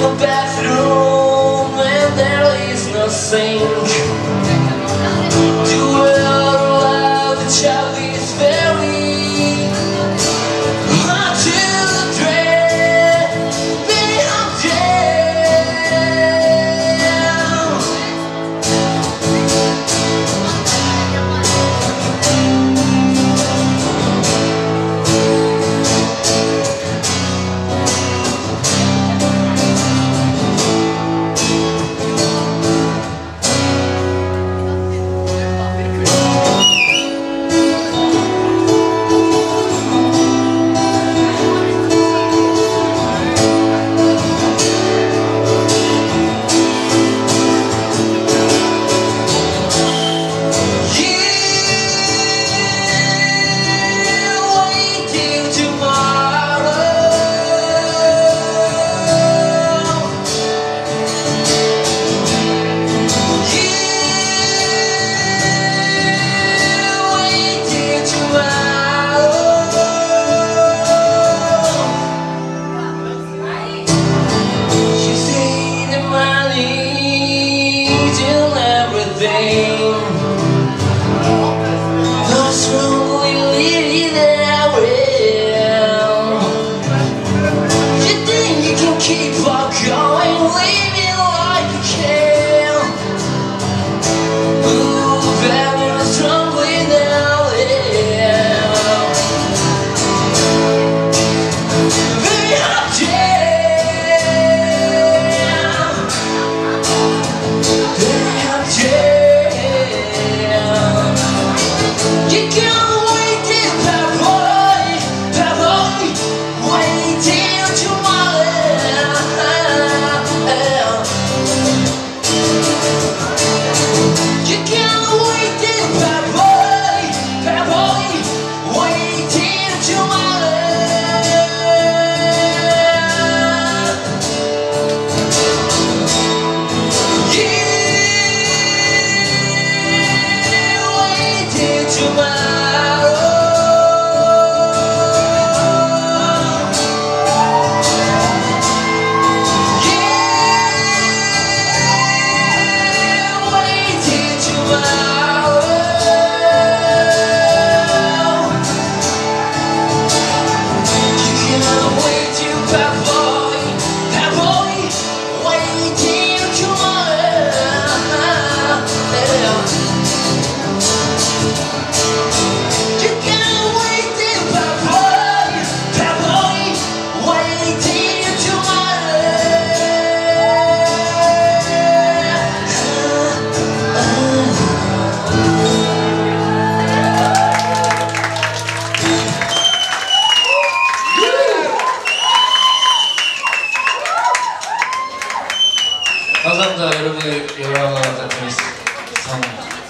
my bathroom and there is no sink. believe 감사합니다. 여러분의 열망한 작품이었습니다. 감사합니다.